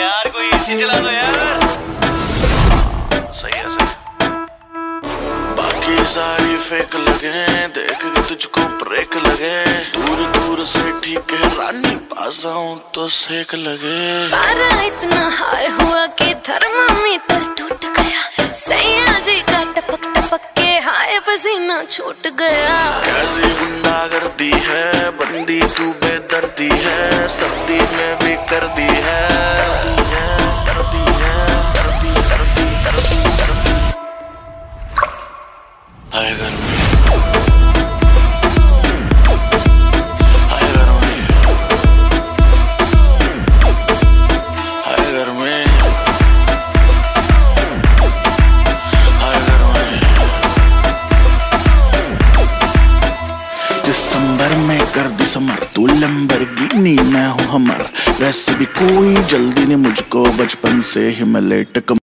यार कोई एसी चला दो यार। सही है सर बाकी सारी फेक लगे देख के तुझको ब्रेक लगे दूर दूर से ठीक है रानी पास आऊँ तो सेक लगे पारा इतना हाई हुआ कि थर्मामीटर टूट गया। सैया जी का टपक टपक के हाय पसीना छूट गया। कैसी गुंडा कर दी है बंदी तू बेदर्दी है सर्दी में भी कर दी दिसंबर में कर दिसंबर तू लंबरगिनी मैं हूँ हमर। वैसे भी कोई जल्दी ने मुझको बचपन से ही मैं लेट कम